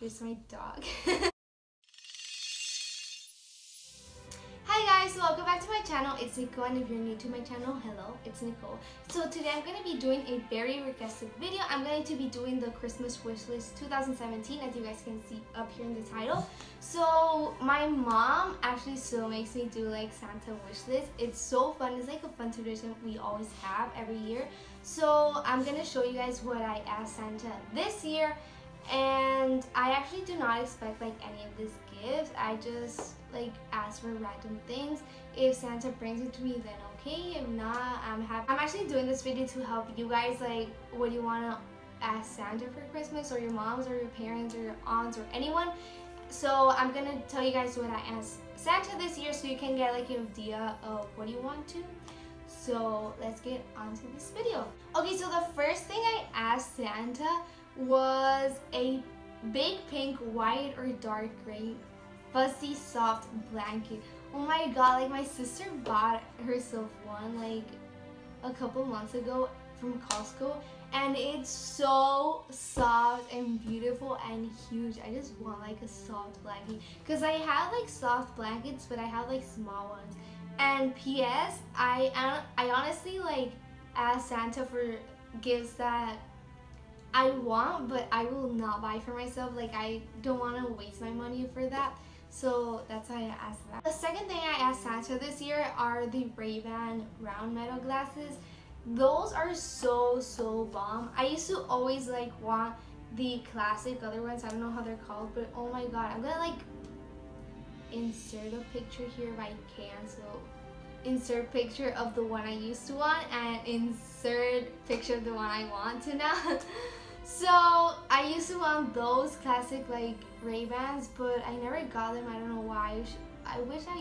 Here's my dog. Hi guys, welcome back to my channel. It's Nicole and if you're new to my channel, hello, it's Nicole. So today I'm going to be doing a very requested video. I'm going to be doing the Christmas wish list 2017 as you guys can see up here in the title. So my mom actually still makes me do like Santa wish list. It's so fun. It's like a fun tradition we always have every year. So I'm going to show you guys what I asked Santa this year and I actually do not expect like any of these gifts. I just like ask for random things. If Santa brings it to me, then okay. If not, I'm happy. I'm actually doing this video to help you guys like what do you want to ask Santa for Christmas or your moms or your parents or your aunts or anyone. So I'm gonna tell you guys what I asked Santa this year so you can get like an idea of what you want to. So let's get on to this video. Okay, so the first thing I asked Santa was a big pink, white or dark gray, fuzzy, soft blanket. Oh my god, like my sister bought herself one like a couple months ago from Costco and it's so soft and beautiful and huge. I just want like a soft blanket because I have like soft blankets but I have like small ones. And P.S. I I honestly like asked Santa for gifts that I want, but I will not buy for myself. Like I don't want to waste my money for that. So that's why I asked that. The second thing I asked Santa this year are the Ray-Ban round metal glasses. Those are so, so bomb. I used to always like want the classic other ones. I don't know how they're called, but oh my god. I'm gonna like insert a picture here if I can. So insert picture of the one I used to want and insert picture of the one I want to now. So I used to want those classic like Ray-Bans, but I never got them. I don't know why. I wish I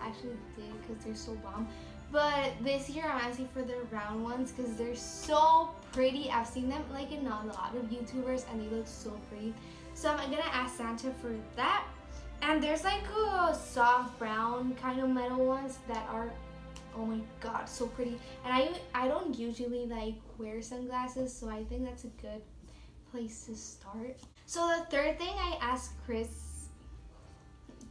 actually did because they're so bomb. But this year I'm asking for the round ones because they're so pretty. I've seen them like in a lot of YouTubers and they look so pretty. So I'm gonna ask Santa for that. And there's like a soft brown kind of metal ones that are oh my god so pretty and I I don't usually like wear sunglasses so I think that's a good place to start. So the third thing I asked Chris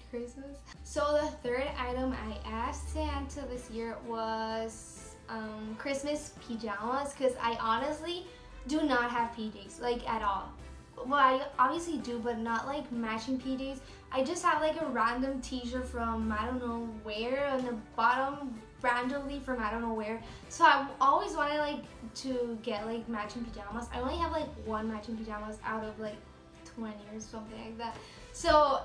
Christmas. So the third item I asked Santa this year was um, Christmas pajamas because I honestly do not have PJs like at all. Well, I obviously do, but not like matching PJs. I just have like a random t-shirt from I don't know where on the bottom randomly from I don't know where. So I always wanted like to get like matching pajamas. I only have like one matching pajamas out of like 20 or something like that. So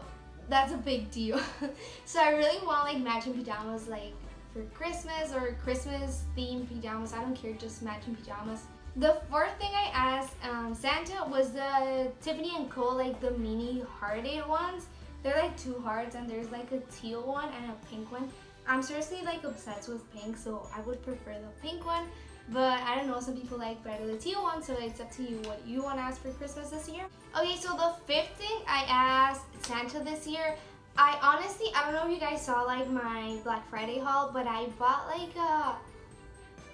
that's a big deal. so I really want like matching pajamas like for Christmas or Christmas themed pajamas. I don't care, just matching pajamas. The fourth thing I asked um, Santa was the Tiffany & Co. like the mini hearted ones. They're like two hearts and there's like a teal one and a pink one. I'm seriously like obsessed with pink so I would prefer the pink one. But I don't know, some people like better the teal one, so it's up to you what you want to ask for Christmas this year. Okay, so the fifth thing I asked Santa this year, I honestly, I don't know if you guys saw like my Black Friday haul, but I bought like a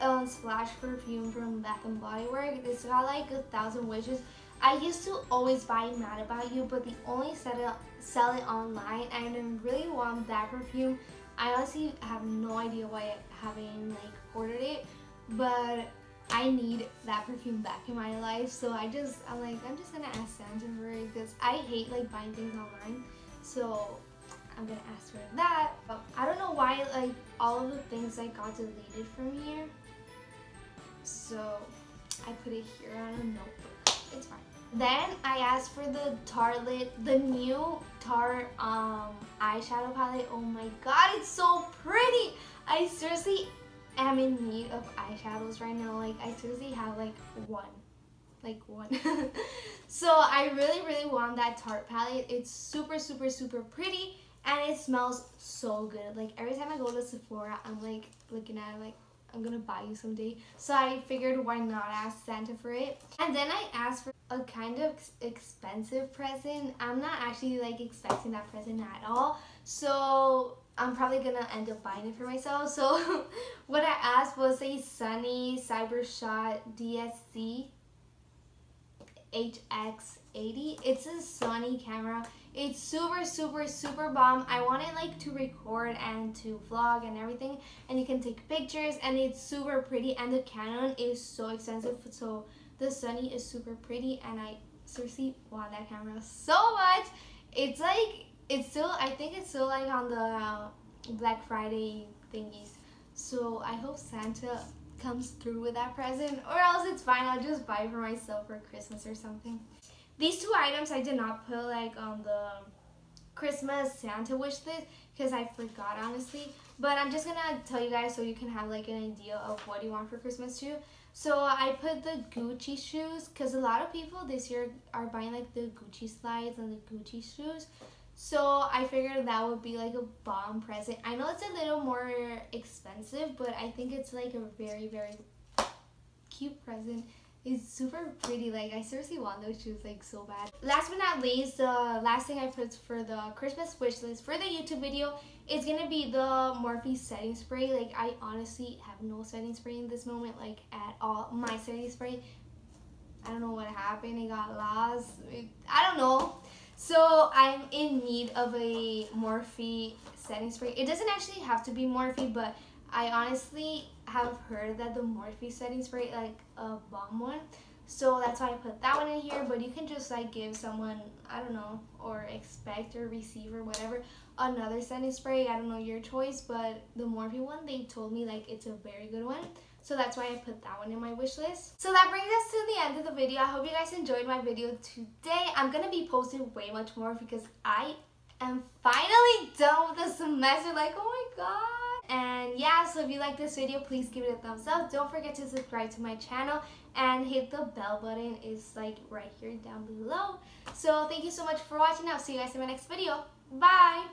um, splash perfume from Bath Body Works. It's got like a thousand wishes. I used to always buy Mad About You, but they only sell it, sell it online, and I really want that perfume. I honestly have no idea why I haven't like ordered it, but I need that perfume back in my life. So I just, I'm like, I'm just gonna ask Santa for it because I hate like buying things online. So I'm gonna ask for that. But I don't know why like all of the things I got deleted from here. So I put it here on a notebook. It's fine. Then I asked for the Tartelette, the new Tarte um, eyeshadow palette. Oh my god, it's so pretty! I seriously am in need of eyeshadows right now. Like, I seriously have like one. Like one. so I really, really want that Tarte palette. It's super, super, super pretty and it smells so good. Like every time I go to Sephora, I'm like looking at it like, I'm gonna buy you someday. So I figured why not ask Santa for it. And then I asked for a kind of expensive present. I'm not actually like expecting that present at all. So I'm probably gonna end up buying it for myself. So what I asked was a Sony Cybershot DSC HX80. It's a Sony camera. It's super, super, super bomb. I want it like to record and to vlog and everything. And you can take pictures and it's super pretty. And the Canon is so expensive. So the Sony is super pretty and I seriously want that camera so much. It's like, it's still, I think it's still like on the uh, Black Friday thingies. So I hope Santa comes through with that present or else it's fine I'll just buy for myself for Christmas or something. These two items I did not put like on the Christmas Santa wish list because I forgot honestly but I'm just gonna tell you guys so you can have like an idea of what you want for Christmas too. So I put the Gucci shoes because a lot of people this year are buying like the Gucci slides and the Gucci shoes. So I figured that would be like a bomb present. I know it's a little more expensive, but I think it's like a very, very cute present. It's super pretty. Like I seriously want those shoes like so bad. Last but not least, the last thing I put for the Christmas wish list for the YouTube video is gonna be the Morphe setting spray. Like I honestly have no setting spray in this moment, like at all. My setting spray, I don't know what happened. It got lost. I don't know. So I'm in need of a Morphe setting spray. It doesn't actually have to be Morphe, but I honestly have heard that the Morphe setting spray like a bomb one. So that's why I put that one in here, but you can just like give someone, I don't know, or expect or receive or whatever, another setting spray. I don't know your choice, but the Morphe one, they told me like it's a very good one. So that's why I put that one in my wish list. So that brings us to the end of the video. I hope you guys enjoyed my video today. I'm to be posting way much more because I am finally done with the semester. Like, oh my god. And yeah, so if you like this video, please give it a thumbs up. Don't forget to subscribe to my channel and hit the bell button. It's like right here down below. So thank you so much for watching. I'll see you guys in my next video. Bye.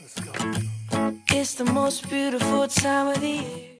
Let's go. It's the most beautiful time of the year.